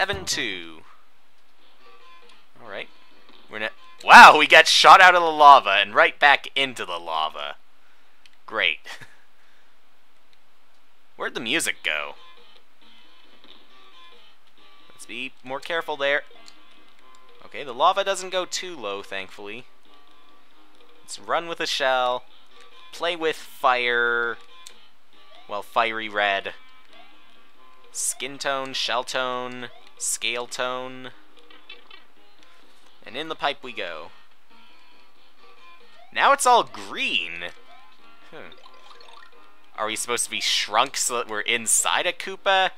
7-2. Alright. We're not... Wow, we got shot out of the lava and right back into the lava. Great. Where'd the music go? Let's be more careful there. Okay, the lava doesn't go too low, thankfully. Let's run with a shell. Play with fire. Well, fiery red. Skin tone, shell tone, scale tone. And in the pipe we go. Now it's all green. Hmm. Are we supposed to be shrunk so that we're inside a Koopa?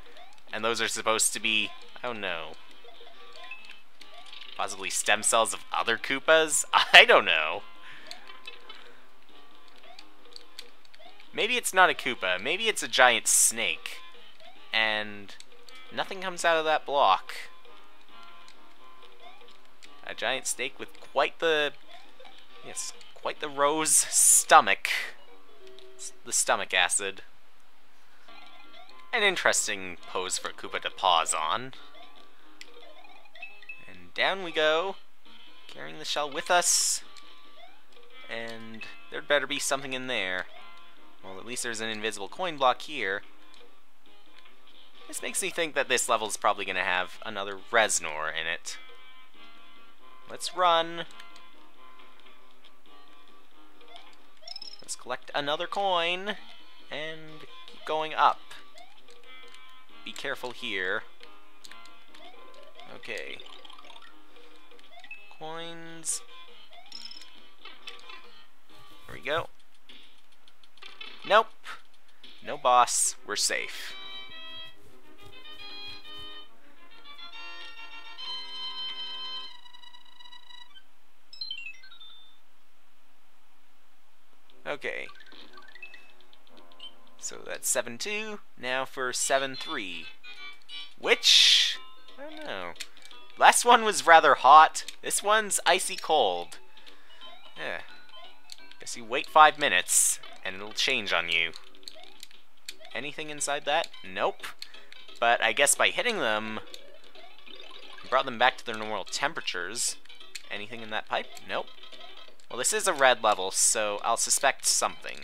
And those are supposed to be... Oh no. Possibly stem cells of other Koopas? I don't know. Maybe it's not a Koopa. Maybe it's a giant snake. And nothing comes out of that block. A giant snake with quite the... Yes, quite the rose stomach. The stomach acid. An interesting pose for Koopa to pause on. And down we go, carrying the shell with us. And there'd better be something in there. Well, at least there's an invisible coin block here. This makes me think that this level is probably going to have another Reznor in it. Let's run. Let's collect another coin and keep going up. Be careful here. Okay. Coins. There we go. Nope. No boss. We're safe. Okay. So that's 7-2. Now for 7-3. Which... I don't know. Last one was rather hot. This one's icy cold. Yeah. Guess you wait five minutes, and it'll change on you. Anything inside that? Nope. But I guess by hitting them, brought them back to their normal temperatures. Anything in that pipe? Nope. Well, this is a red level, so I'll suspect something.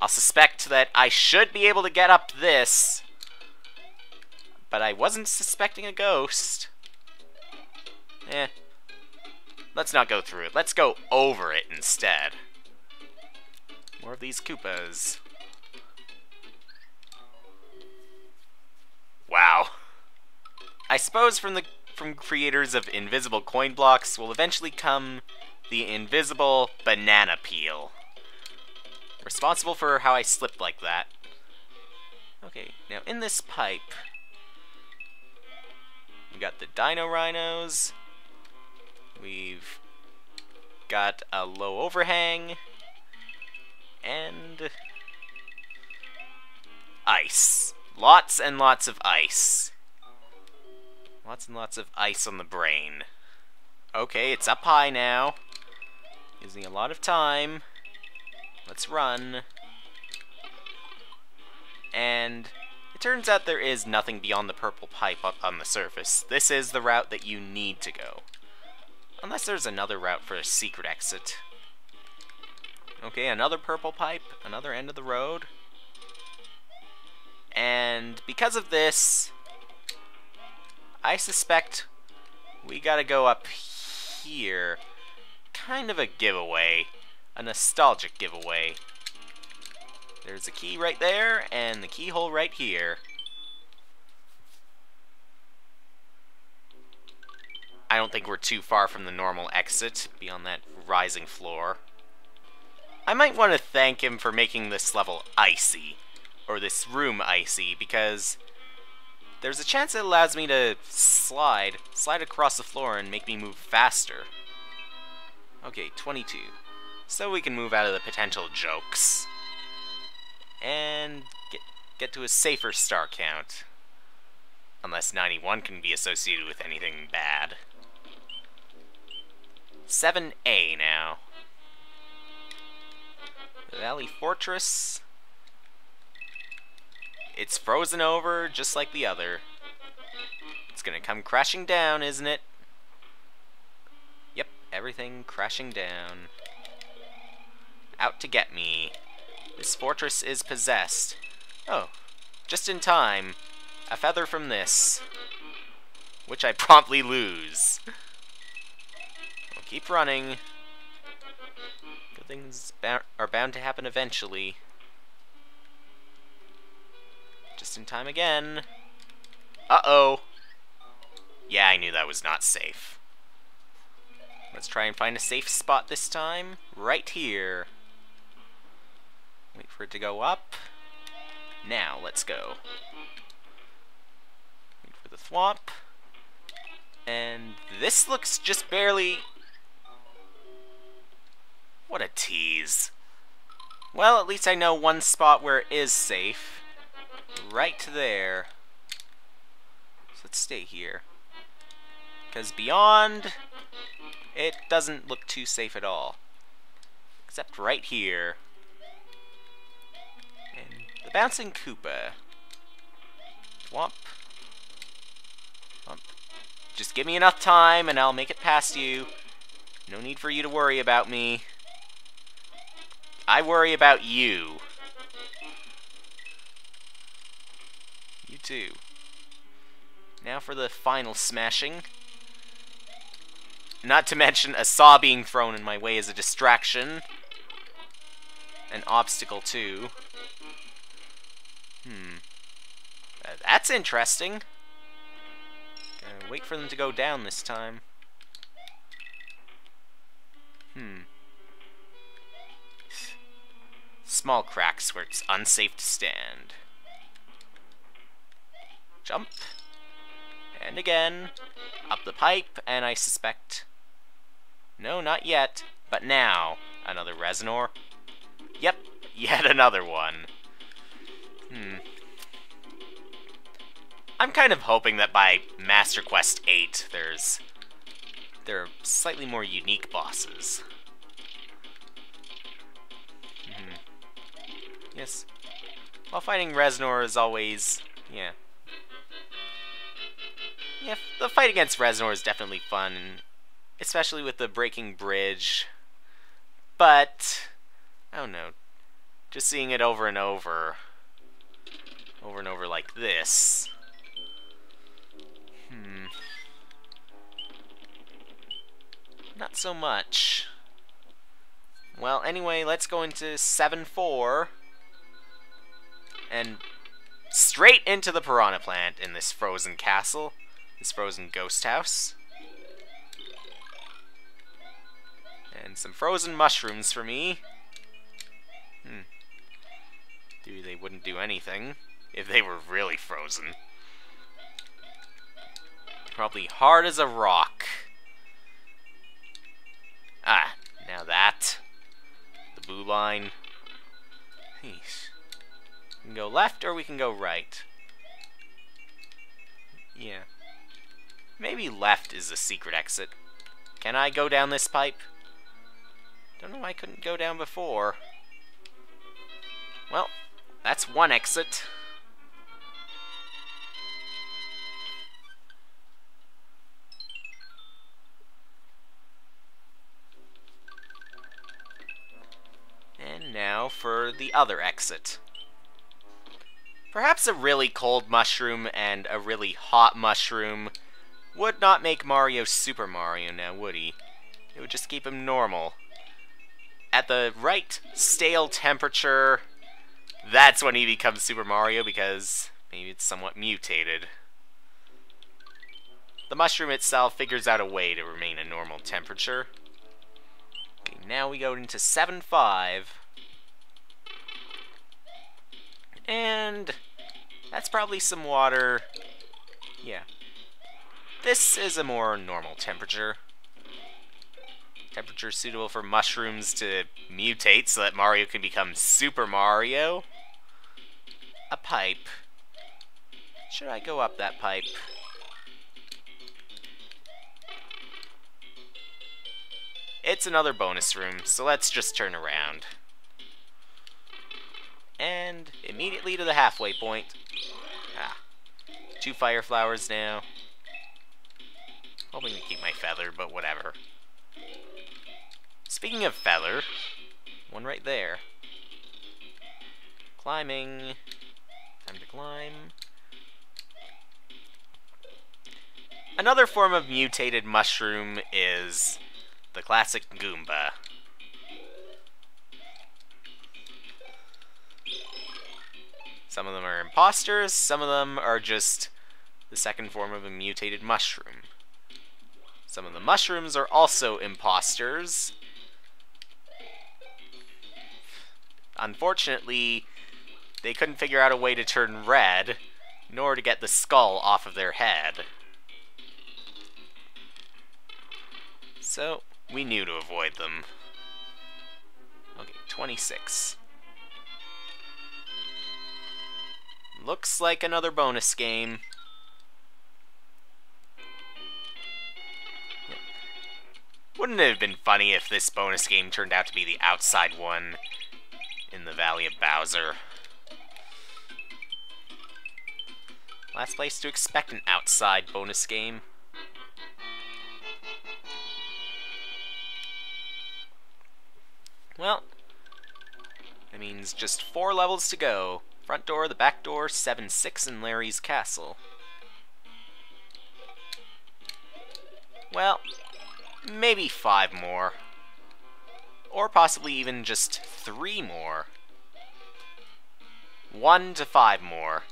I'll suspect that I should be able to get up this, but I wasn't suspecting a ghost. Eh. Let's not go through it. Let's go over it instead. More of these Koopas. Wow. I suppose from the from creators of invisible coin blocks will eventually come the invisible banana peel. Responsible for how I slipped like that. Okay, now in this pipe, we got the Dino Rhinos, we've got a low overhang, and ice. Lots and lots of ice. Lots and lots of ice on the brain. Okay, it's up high now. Me a lot of time. Let's run. And it turns out there is nothing beyond the purple pipe up on the surface. This is the route that you need to go. Unless there's another route for a secret exit. Okay, another purple pipe, another end of the road. And because of this, I suspect we gotta go up here. Kind of a giveaway. A nostalgic giveaway. There's a key right there, and the keyhole right here. I don't think we're too far from the normal exit, beyond that rising floor. I might want to thank him for making this level icy, or this room icy, because there's a chance it allows me to slide, slide across the floor and make me move faster. Okay, 22. So we can move out of the potential jokes. And get, get to a safer star count. Unless 91 can be associated with anything bad. 7A now. Valley Fortress. It's frozen over, just like the other. It's gonna come crashing down, isn't it? Yep, everything crashing down. Out to get me. This fortress is possessed. Oh, just in time. A feather from this. Which I promptly lose. We'll keep running. Good things are bound to happen eventually. Just in time again. Uh-oh. Yeah, I knew that was not safe. Let's try and find a safe spot this time. Right here. Wait for it to go up. Now, let's go. Wait for the thwomp. And this looks just barely... What a tease. Well, at least I know one spot where it is safe. Right there. So let's stay here. Because beyond, it doesn't look too safe at all. Except right here. And the Bouncing Koopa. Womp. Womp. Just give me enough time and I'll make it past you. No need for you to worry about me. I worry about you. Now for the final smashing. Not to mention a saw being thrown in my way as a distraction. An obstacle, too. Hmm. Uh, that's interesting. Gonna wait for them to go down this time. Hmm. Small cracks where it's unsafe to stand. Jump. And again. Up the pipe, and I suspect no, not yet. But now, another Reznor. Yep, yet another one. Hmm. I'm kind of hoping that by Master Quest 8, there's... There are slightly more unique bosses. Hmm. Yes. While fighting Reznor is always... Yeah. Yeah, the fight against Reznor is definitely fun, especially with the breaking bridge. But, I don't know, just seeing it over and over, over and over like this. Hmm. Not so much. Well, anyway, let's go into 7-4. And straight into the Piranha Plant in this frozen castle. This frozen ghost house. And some frozen mushrooms for me. Hmm. Dude, they wouldn't do anything if they were really frozen. Probably hard as a rock. Ah, now that. The blue line. Jeez. We can go left or we can go right. Maybe left is the secret exit. Can I go down this pipe? Don't know why I couldn't go down before. Well, that's one exit. And now for the other exit. Perhaps a really cold mushroom and a really hot mushroom would not make Mario Super Mario now, would he? It would just keep him normal at the right stale temperature, that's when he becomes Super Mario because maybe it's somewhat mutated. The mushroom itself figures out a way to remain a normal temperature. Okay, now we go into 7.5. And that's probably some water. Yeah. This is a more normal temperature. Temperature suitable for mushrooms to mutate so that Mario can become Super Mario. A pipe. Should I go up that pipe? It's another bonus room, so let's just turn around. And immediately to the halfway point. Ah. Two fire flowers now. Hoping to keep my feather, but whatever. Speaking of feather, one right there. Climbing. Time to climb. Another form of mutated mushroom is the classic Goomba. Some of them are imposters, some of them are just the second form of a mutated mushroom. Some of the mushrooms are also imposters. Unfortunately, they couldn't figure out a way to turn red, nor to get the skull off of their head. So, we knew to avoid them. Okay, 26. Looks like another bonus game. Wouldn't it have been funny if this bonus game turned out to be the outside one in the Valley of Bowser? Last place to expect an outside bonus game. Well, that means just four levels to go. Front door, the back door, 7-6 in Larry's castle. Well, maybe five more. Or possibly even just three more. One to five more.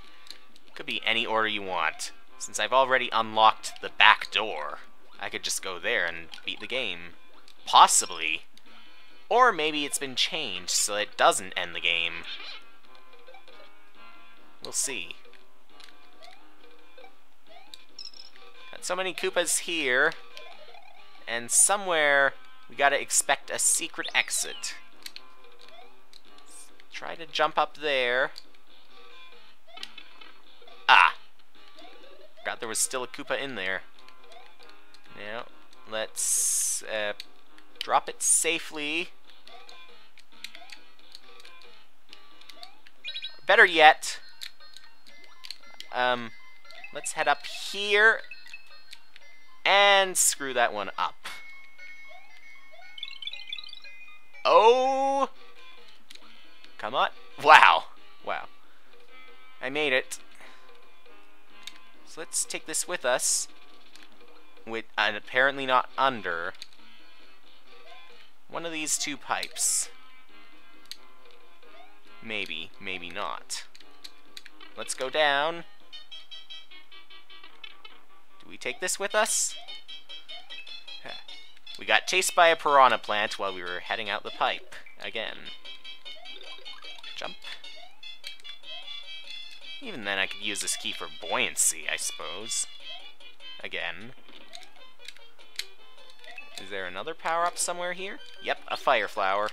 Could be any order you want. Since I've already unlocked the back door, I could just go there and beat the game. Possibly. Or maybe it's been changed so it doesn't end the game. We'll see. Got so many Koopas here, and somewhere we gotta expect a secret exit. Try to jump up there. Ah! Forgot there was still a Koopa in there. Now, let's uh, drop it safely. Better yet, um, let's head up here and screw that one up. Oh! Come on. Wow. Wow. I made it. So let's take this with us. With, and apparently not under one of these two pipes. Maybe, maybe not. Let's go down. We take this with us? We got chased by a piranha plant while we were heading out the pipe. Again. Jump. Even then I could use this key for buoyancy, I suppose. Again. Is there another power-up somewhere here? Yep, a fire flower.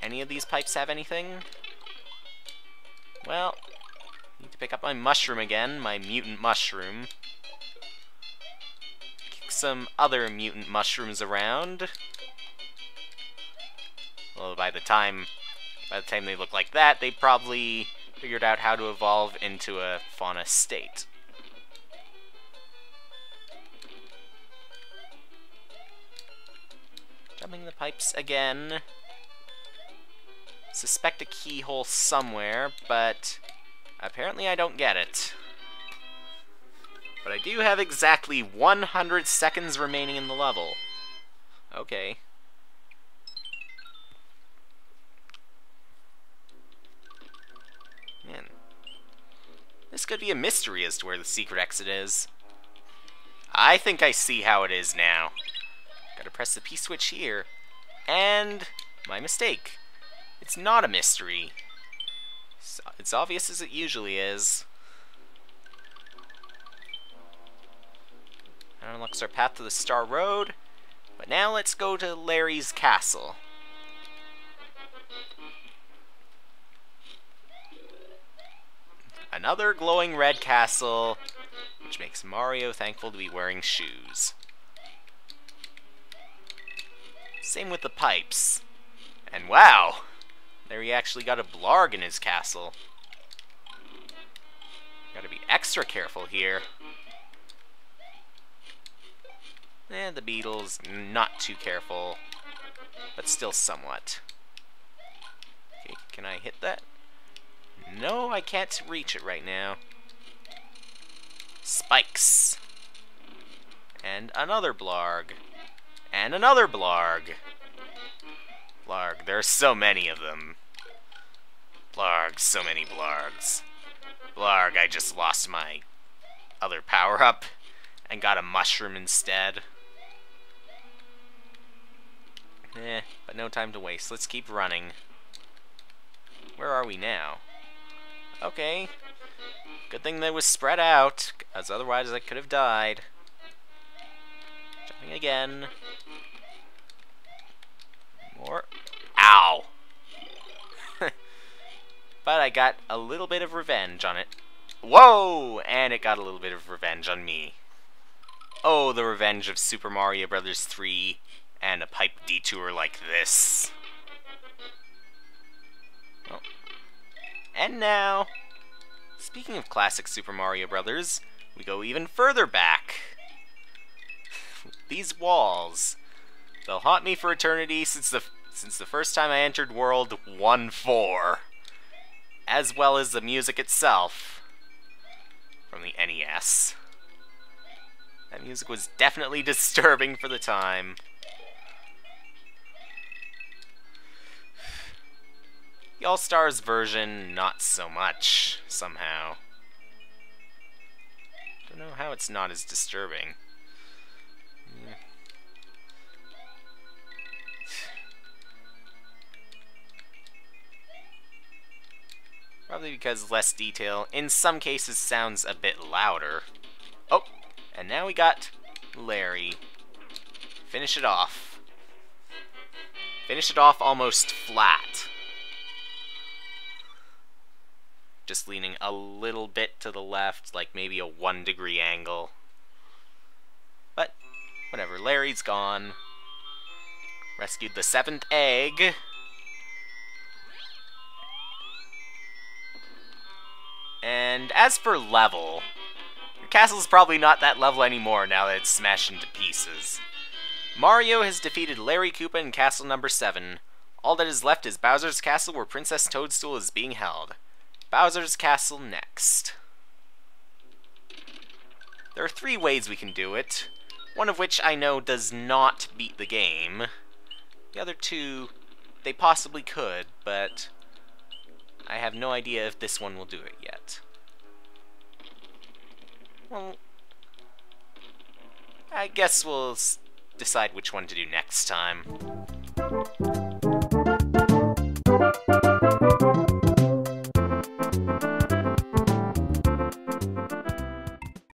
Any of these pipes have anything? Well, pick up my mushroom again, my mutant mushroom. Kick some other mutant mushrooms around. Well, by the time by the time they look like that, they probably figured out how to evolve into a fauna state. Jumping the pipes again suspect a keyhole somewhere, but apparently I don't get it. But I do have exactly 100 seconds remaining in the level. Okay. Man. This could be a mystery as to where the secret exit is. I think I see how it is now. Gotta press the P-switch here. And my mistake. It's not a mystery. It's obvious as it usually is. That unlocks our path to the Star Road. But now let's go to Larry's castle. Another glowing red castle, which makes Mario thankful to be wearing shoes. Same with the pipes. And wow! There he actually got a blarg in his castle. Gotta be extra careful here. And the beetles, not too careful, but still somewhat. Okay, can I hit that? No, I can't reach it right now. Spikes. And another blarg. And another blarg. Blarg, there are so many of them. Blarg, so many blargs. Blarg, I just lost my other power-up and got a mushroom instead. Eh, but no time to waste. Let's keep running. Where are we now? Okay. Good thing that was spread out, as otherwise I could have died. Jumping again. More. Ow! but I got a little bit of revenge on it. Whoa! And it got a little bit of revenge on me. Oh, the revenge of Super Mario Bros. 3 and a pipe detour like this. Oh. And now, speaking of classic Super Mario Brothers, we go even further back. These walls, they'll haunt me for eternity since the since the first time I entered World 1-4, as well as the music itself from the NES. That music was definitely disturbing for the time. The All-Stars version, not so much, somehow. Don't know how it's not as disturbing. Probably because less detail, in some cases, sounds a bit louder. Oh, and now we got Larry. Finish it off. Finish it off almost flat. Just leaning a little bit to the left, like maybe a one degree angle. But, whatever, Larry's gone. Rescued the seventh egg. And as for level, your castle's probably not that level anymore now that it's smashed into pieces. Mario has defeated Larry Koopa in castle number 7. All that is left is Bowser's castle where Princess Toadstool is being held. Bowser's castle next. There are three ways we can do it, one of which I know does not beat the game. The other two, they possibly could, but I have no idea if this one will do it yet. Well, I guess we'll decide which one to do next time.